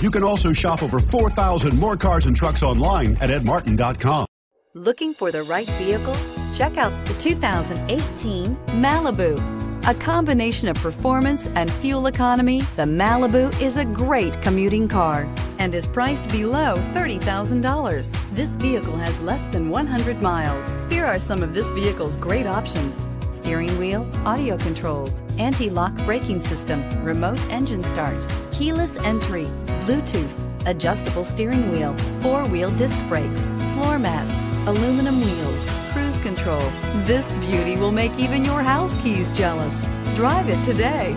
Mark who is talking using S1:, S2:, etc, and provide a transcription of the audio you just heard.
S1: You can also shop over 4,000 more cars and trucks online at edmartin.com.
S2: Looking for the right vehicle? Check out the 2018 Malibu. A combination of performance and fuel economy, the Malibu is a great commuting car and is priced below $30,000. This vehicle has less than 100 miles. Here are some of this vehicle's great options. Steering wheel, audio controls, anti-lock braking system, remote engine start, keyless entry, Bluetooth, adjustable steering wheel, four-wheel disc brakes, floor mats, aluminum wheels, cruise control. This beauty will make even your house keys jealous. Drive it today.